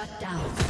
Shut down.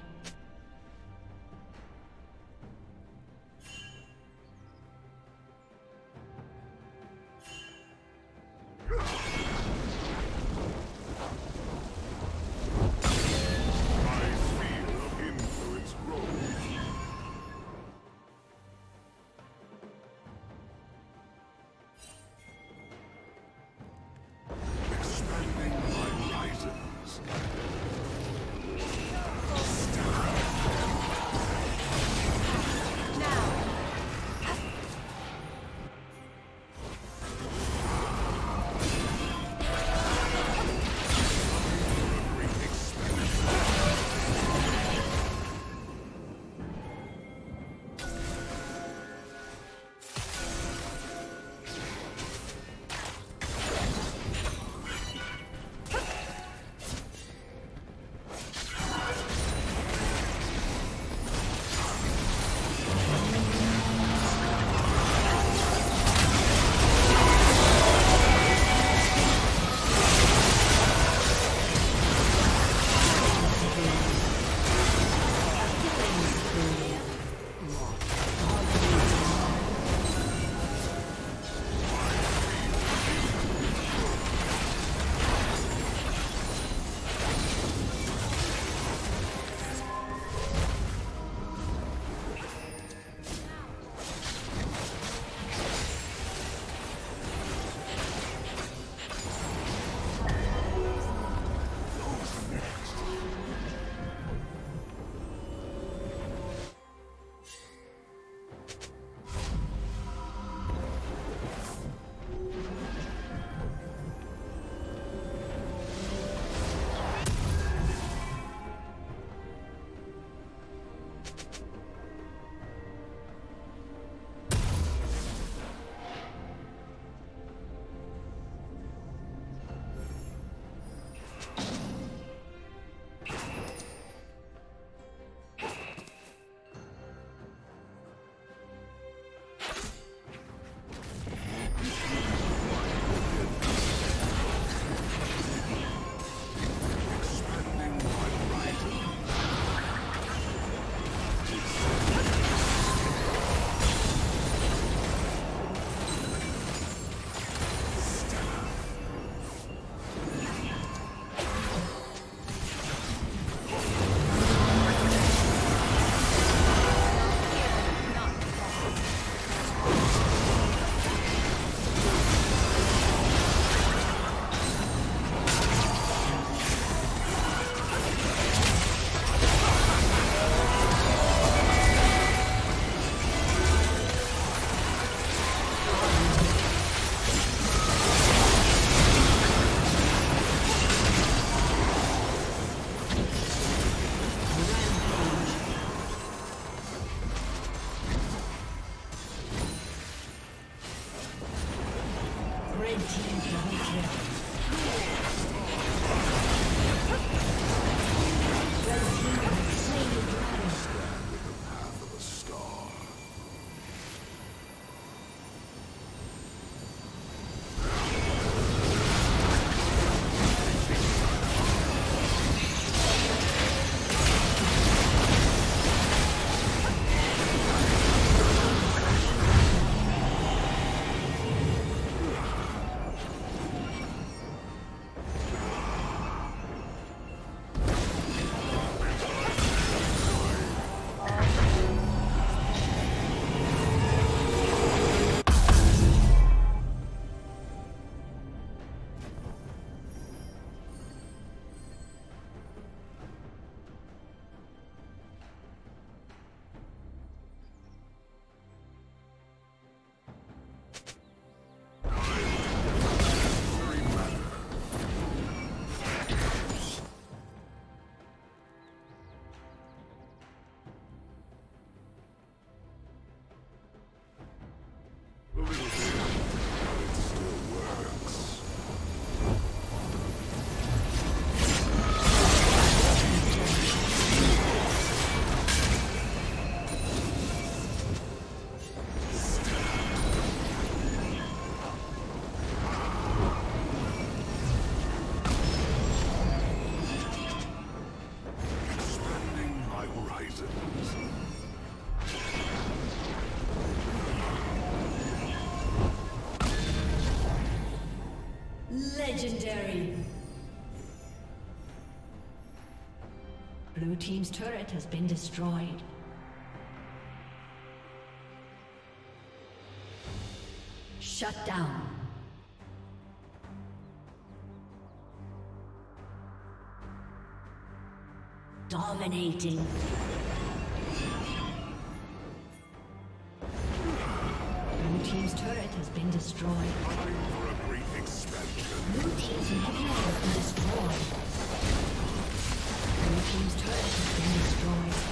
Legendary. Blue Team's turret has been destroyed. Shut down. Dominating. Blue Team's turret has been destroyed destroyed.